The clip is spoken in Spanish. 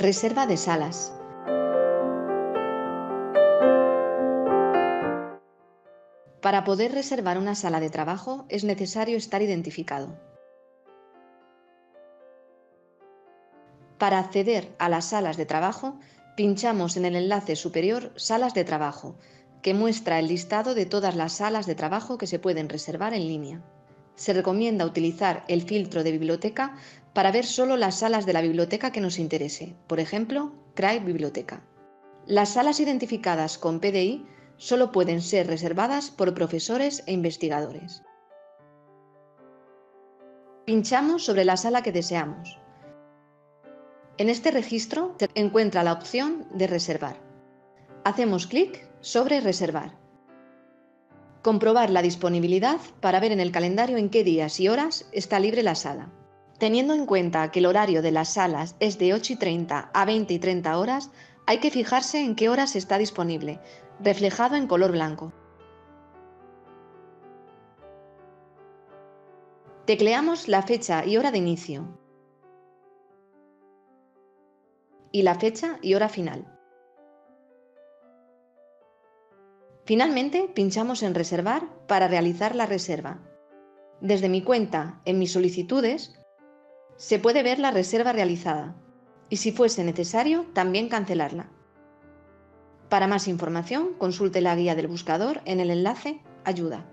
Reserva de salas. Para poder reservar una sala de trabajo es necesario estar identificado. Para acceder a las salas de trabajo, pinchamos en el enlace superior Salas de trabajo, que muestra el listado de todas las salas de trabajo que se pueden reservar en línea. Se recomienda utilizar el filtro de biblioteca para ver solo las salas de la biblioteca que nos interese, por ejemplo, CRAE Biblioteca. Las salas identificadas con PDI solo pueden ser reservadas por profesores e investigadores. Pinchamos sobre la sala que deseamos. En este registro se encuentra la opción de reservar. Hacemos clic sobre reservar. Comprobar la disponibilidad para ver en el calendario en qué días y horas está libre la sala. Teniendo en cuenta que el horario de las salas es de 8 y 30 a 20 y 30 horas, hay que fijarse en qué horas está disponible, reflejado en color blanco. Tecleamos la fecha y hora de inicio y la fecha y hora final. Finalmente, pinchamos en Reservar para realizar la reserva. Desde mi cuenta, en mis solicitudes, se puede ver la reserva realizada y si fuese necesario, también cancelarla. Para más información, consulte la guía del buscador en el enlace Ayuda.